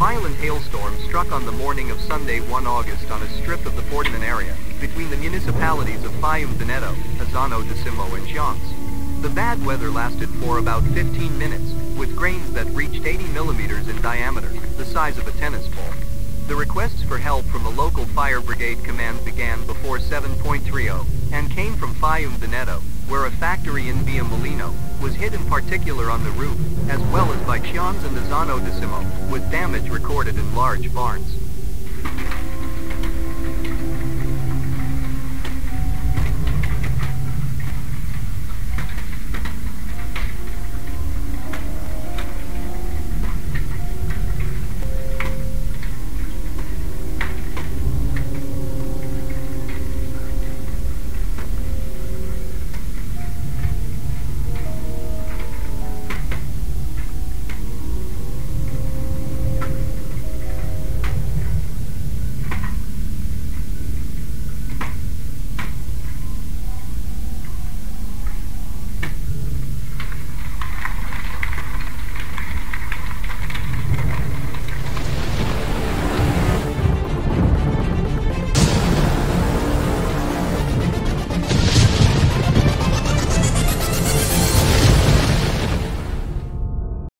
violent hailstorm struck on the morning of Sunday 1 August on a strip of the Portman area, between the municipalities of Fiume Veneto, Azzano Decimo and Chions. The bad weather lasted for about 15 minutes, with grains that reached 80 millimeters in diameter, the size of a tennis ball. The requests for help from the local fire brigade command began before 7.30, and came from Fiume Veneto, where a factory in Via Molino was hit in particular on the roof, as well as by Chions and Azzano Decimo, with damage recorded in large barns.